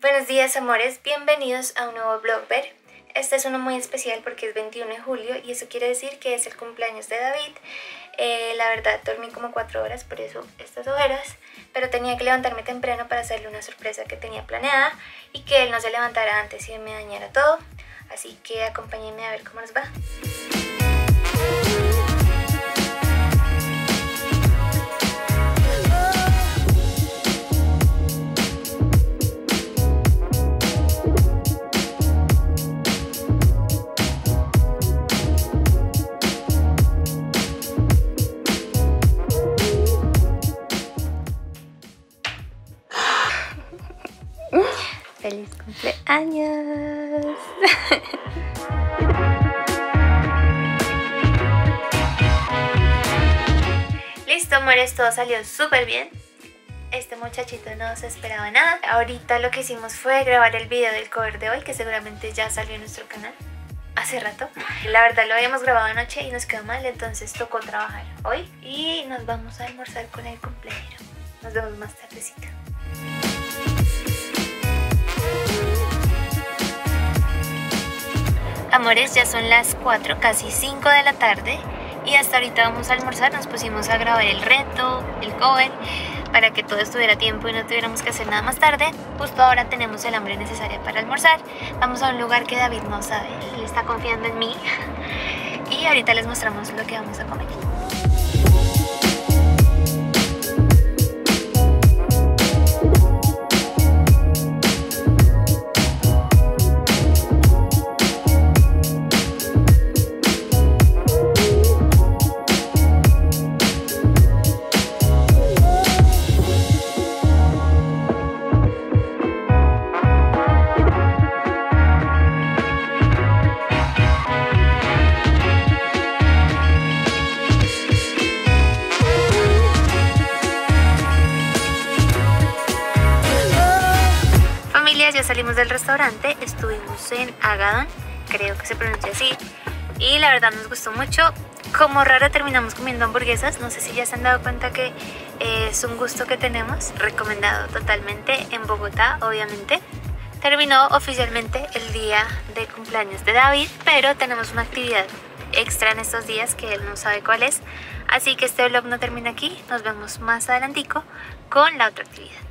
Buenos días amores, bienvenidos a un nuevo vlog ver. Este es uno muy especial porque es 21 de julio y eso quiere decir que es el cumpleaños de David. Eh, la verdad dormí como 4 horas, por eso estas ojeras, pero tenía que levantarme temprano para hacerle una sorpresa que tenía planeada y que él no se levantara antes y me dañara todo. Así que acompáñenme a ver cómo nos va. ¡Feliz cumpleaños! Listo, amores, todo salió súper bien. Este muchachito no se esperaba nada. Ahorita lo que hicimos fue grabar el video del cover de hoy, que seguramente ya salió en nuestro canal hace rato. La verdad lo habíamos grabado anoche y nos quedó mal, entonces tocó trabajar hoy. Y nos vamos a almorzar con el cumpleaños. Nos vemos más tardecita. Amores, ya son las 4, casi 5 de la tarde y hasta ahorita vamos a almorzar, nos pusimos a grabar el reto, el cover, para que todo estuviera a tiempo y no tuviéramos que hacer nada más tarde. Justo ahora tenemos el hambre necesaria para almorzar. Vamos a un lugar que David no sabe, él está confiando en mí y ahorita les mostramos lo que vamos a comer. Salimos del restaurante, estuvimos en Agadon, creo que se pronuncia así, y la verdad nos gustó mucho. Como raro terminamos comiendo hamburguesas, no sé si ya se han dado cuenta que eh, es un gusto que tenemos, recomendado totalmente en Bogotá, obviamente. Terminó oficialmente el día de cumpleaños de David, pero tenemos una actividad extra en estos días que él no sabe cuál es. Así que este vlog no termina aquí, nos vemos más adelantico con la otra actividad.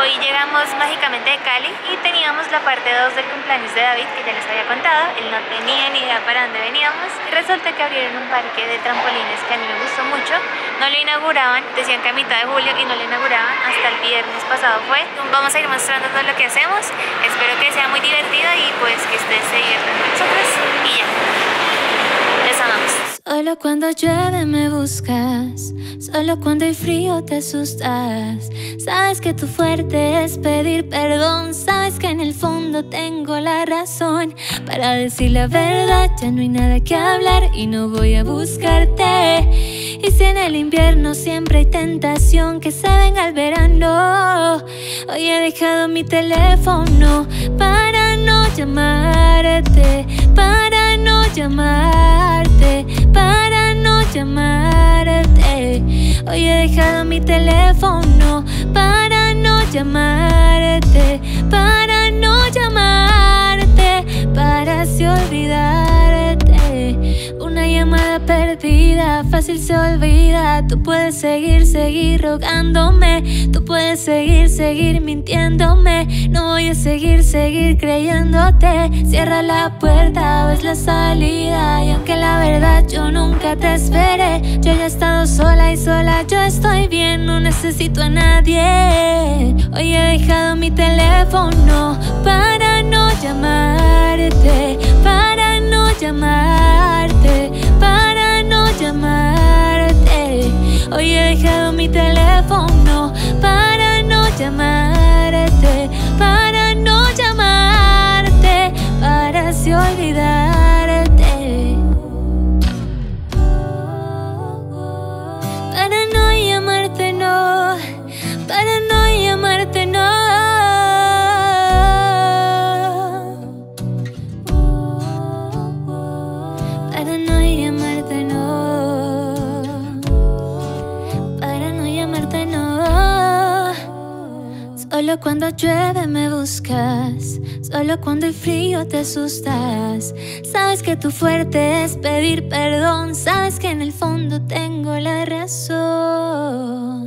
Hoy llegamos mágicamente de Cali y teníamos la parte 2 del cumpleaños de David que ya les había contado. Él no tenía ni idea para dónde veníamos. Y resulta que abrieron un parque de trampolines que a mí me gustó mucho. No lo inauguraban, decían que a mitad de julio y no lo inauguraban. Hasta el viernes pasado fue. Vamos a ir mostrando todo lo que hacemos. Espero que sea muy divertido y pues que ustedes se diviertan con nosotros. Y ya. Solo cuando llueve me buscas, solo cuando hay frío te asustas. Sabes que tu fuerte es pedir perdón, sabes que en el fondo tengo la razón. Para decir la verdad ya no hay nada que hablar y no voy a buscarte. Y si en el invierno siempre hay tentación que se venga el verano, hoy he dejado mi teléfono para no llamarte, para no llamarte para no llamarte. Hoy he dejado mi teléfono para no llamarte para no llamarte, para así olvidarte. Llamada perdida, fácil se olvida. Tú puedes seguir, seguir rogándome. Tú puedes seguir, seguir mintiéndome. No voy a seguir, seguir creyéndote. Cierra la puerta, ves la salida. Y aunque la verdad yo nunca te esperé, yo ya he estado sola y sola, yo estoy bien, no necesito a nadie. Hoy he dejado mi teléfono para no llamarte, para no llamarte, Solo cuando llueve me buscas. Solo cuando hay frío te asustas. Sabes que tu fuerte es pedir perdón. Sabes que en el fondo tengo la razón.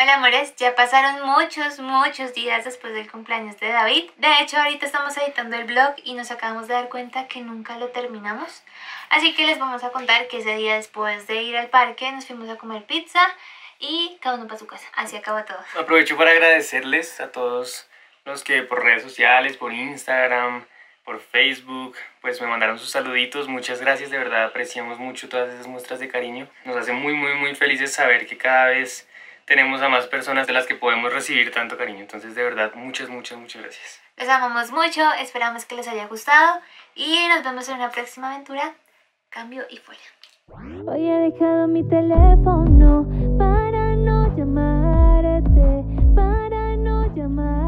Hola amores, ya pasaron muchos, muchos días después del cumpleaños de David. De hecho, ahorita estamos editando el blog y nos acabamos de dar cuenta que nunca lo terminamos. Así que les vamos a contar que ese día después de ir al parque nos fuimos a comer pizza y cada uno para su casa. Así acaba todo. Aprovecho para agradecerles a todos los que por redes sociales, por Instagram, por Facebook, pues me mandaron sus saluditos. Muchas gracias, de verdad apreciamos mucho todas esas muestras de cariño. Nos hace muy, muy, muy felices saber que cada vez tenemos a más personas de las que podemos recibir tanto cariño. Entonces, de verdad, muchas, muchas, muchas gracias. Los amamos mucho, esperamos que les haya gustado y nos vemos en una próxima aventura. Cambio y fuera. Hoy he dejado mi teléfono para no llamarte, para no llamarte.